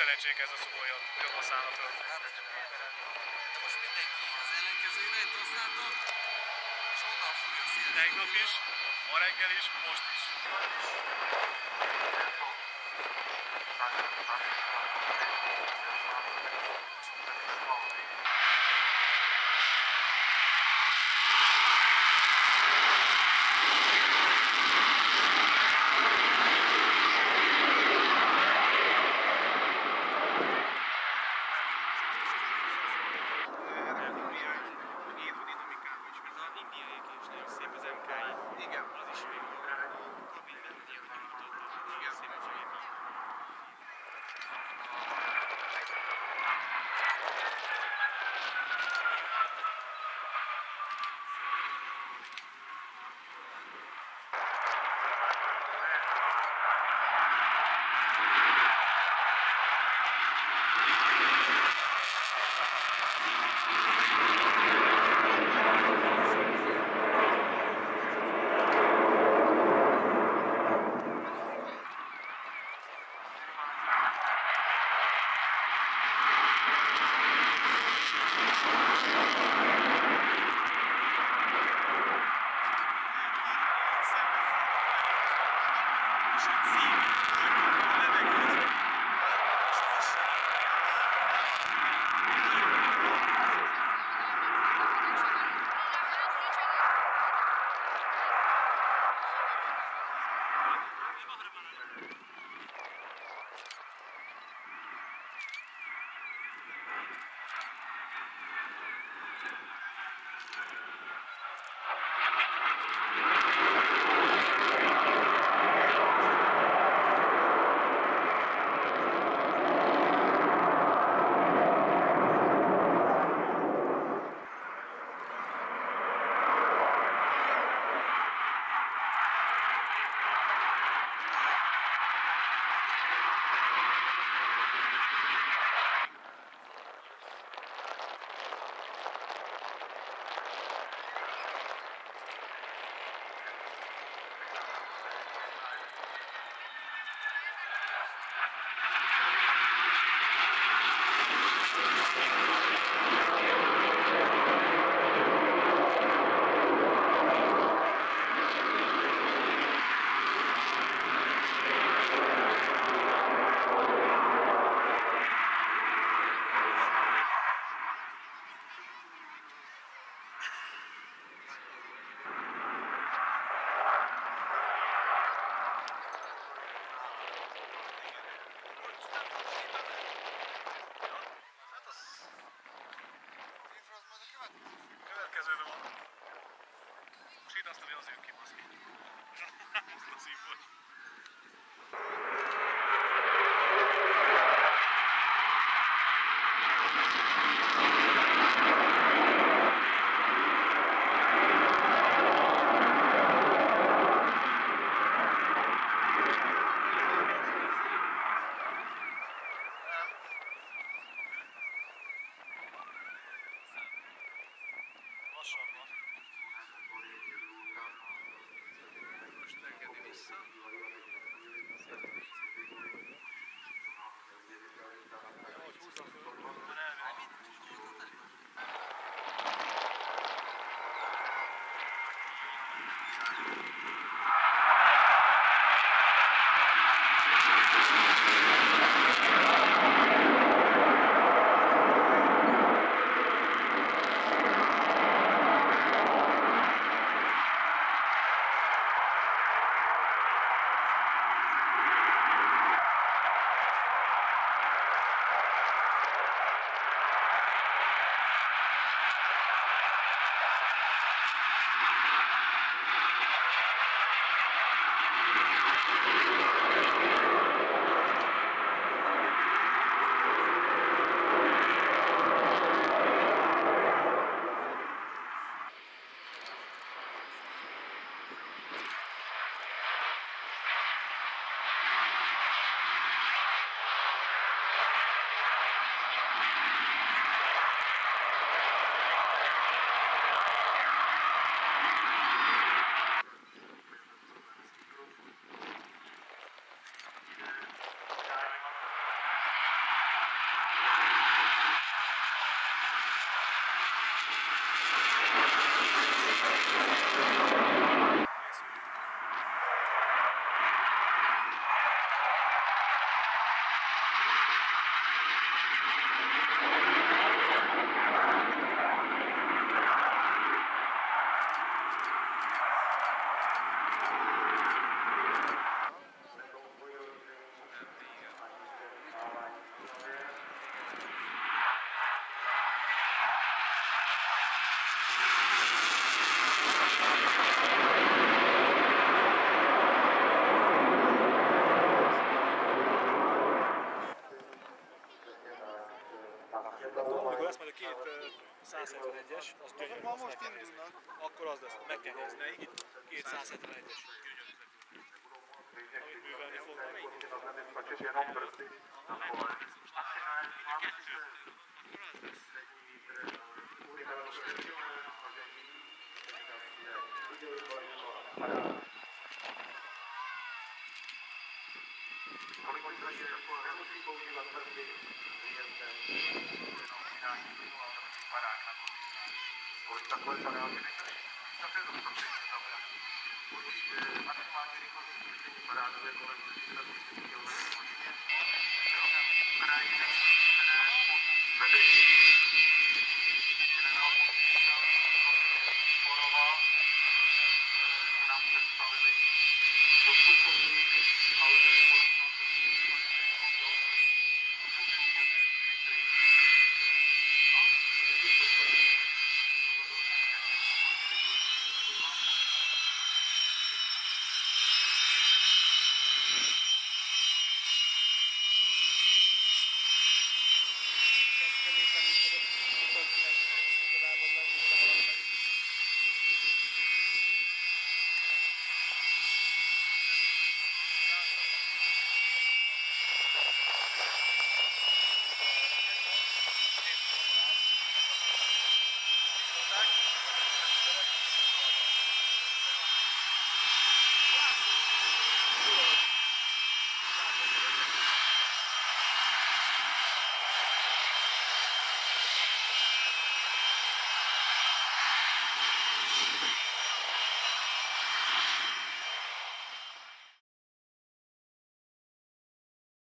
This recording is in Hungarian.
szerencsék ez a szurkoljon, jobban szállna föl. De most mindenki az ellenkező irányt használta, és onnan fúj a szél. Tegnap is, ma reggel is, most is. Igen. Chelsea. Também to wiąże kiełbaski. Można sobie włożyć. Maşallah. Thank you. 171-es, az gyönyörű. Ma most indulnak. Akkor az lesz, meg kell nézni. Itt? 271-es. Amit művelni fognak. takové parády nemají. Na této skutečně dobré. Určitě maximální rychlost spuštění parády je kolem 330 km hodině. Krajiny, které vedení